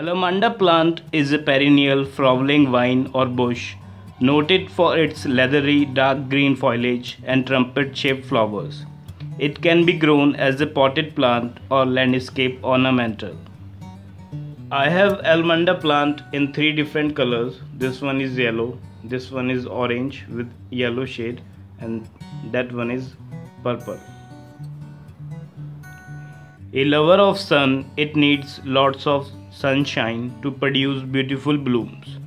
Allamanda plant is a perennial flowering vine or bush noted for its leathery dark green foliage and trumpet shaped flowers. It can be grown as a potted plant or landscape ornamental. I have Allamanda plant in three different colors. This one is yellow, this one is orange with yellow shade and that one is purple. A lover of sun, it needs lots of sunshine to produce beautiful blooms.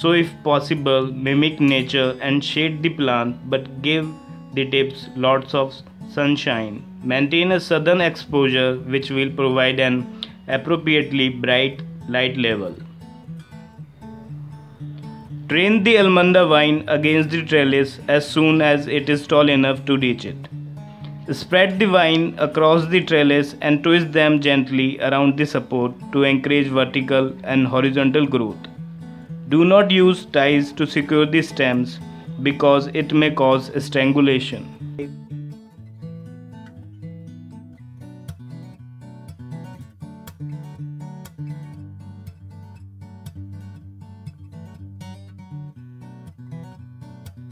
So if possible, mimic nature and shade the plant but give the tips lots of sunshine. Maintain a southern exposure which will provide an appropriately bright light level. Train the allamanda vine against the trellis as soon as it is tall enough to reach it. Spread the vine across the trellis and twist them gently around the support to encourage vertical and horizontal growth. Do not use ties to secure the stems because it may cause strangulation.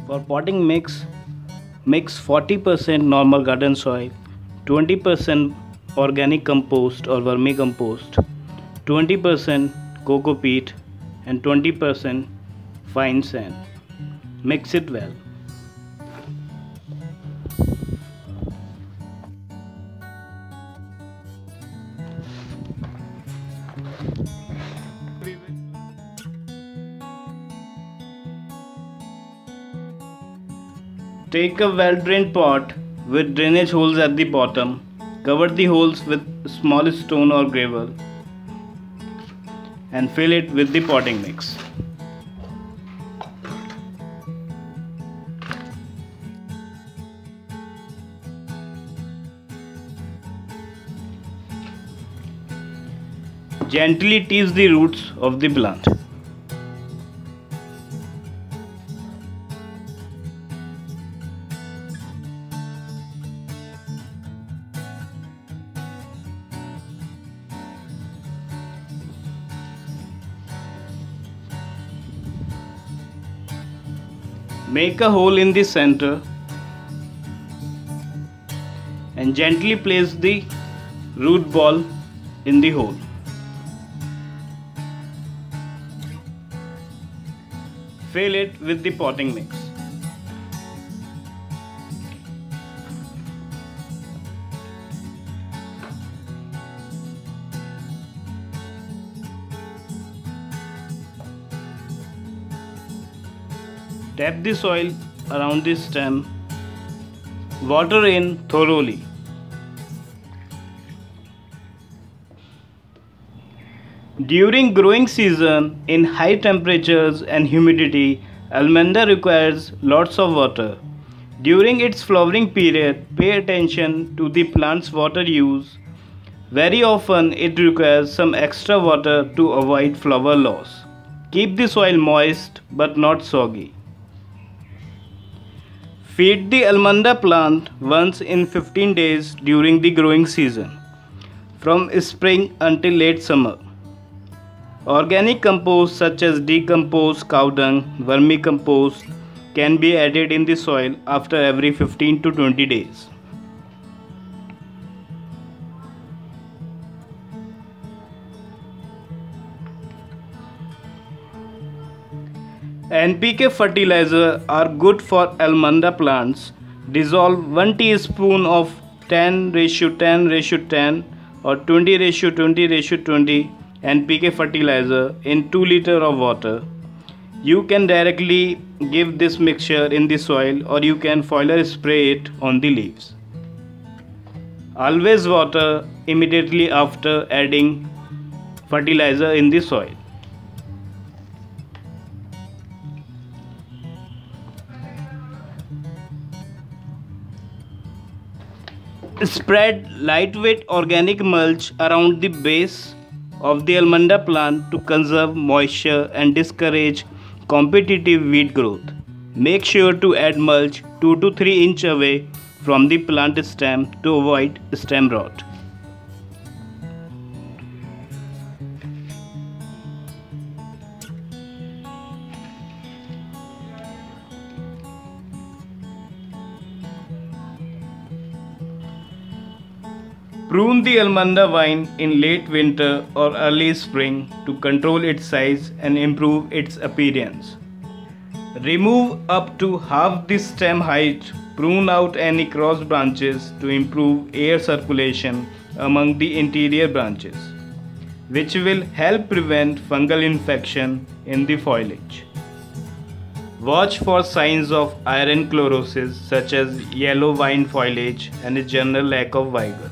For potting mix, mix 40% normal garden soil, 20% organic compost or vermicompost, 20% coco peat and 20% fine sand. Mix it well. Take a well drained pot with drainage holes at the bottom. Cover the holes with small stone or gravel and fill it with the potting mix. Gently tease the roots of the plant. Make a hole in the center and gently place the root ball in the hole. Fill it with the potting mix. Tap the soil around the stem. Water in thoroughly. During growing season, in high temperatures and humidity, allamanda requires lots of water. During its flowering period, pay attention to the plant's water use. Very often, it requires some extra water to avoid flower loss. Keep the soil moist but not soggy. Feed the allamanda plant once in 15 days during the growing season, from spring until late summer. Organic compost such as decomposed cow dung, vermicompost can be added in the soil after every 15 to 20 days. NPK fertilizer are good for allamanda plants. Dissolve 1 teaspoon of 10 ratio 10 ratio 10 or 20 ratio 20 ratio 20 NPK fertilizer in 2 liter of water. You can directly give this mixture in the soil or you can foliar spray it on the leaves. Always water immediately after adding fertilizer in the soil. Spread lightweight organic mulch around the base of the allamanda plant to conserve moisture and discourage competitive weed growth. Make sure to add mulch 2 to 3 inch away from the plant stem to avoid stem rot. Prune the allamanda vine in late winter or early spring to control its size and improve its appearance. Remove up to half the stem height. Prune out any cross branches to improve air circulation among the interior branches, which will help prevent fungal infection in the foliage. Watch for signs of iron chlorosis such as yellow vine foliage and a general lack of vigor.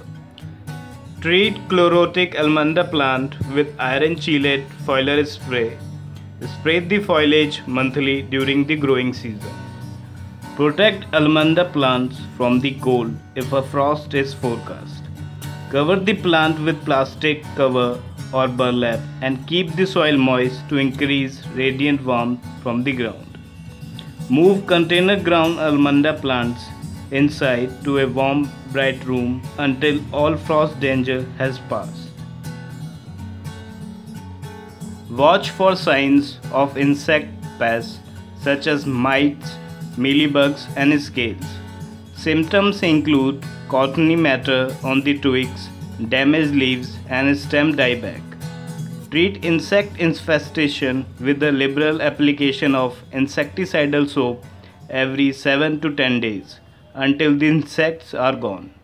Treat chlorotic allamanda plant with iron chelate foliar spray. Spray the foliage monthly during the growing season. Protect allamanda plants from the cold if a frost is forecast. Cover the plant with plastic cover or burlap and keep the soil moist to increase radiant warmth from the ground. Move container ground allamanda plants inside to a warm, bright room until all frost danger has passed. Watch for signs of insect pests such as mites, mealybugs, and scales. Symptoms include cottony matter on the twigs, damaged leaves, and stem dieback. Treat insect infestation with a liberal application of insecticidal soap every 7 to 10 days until the insects are gone.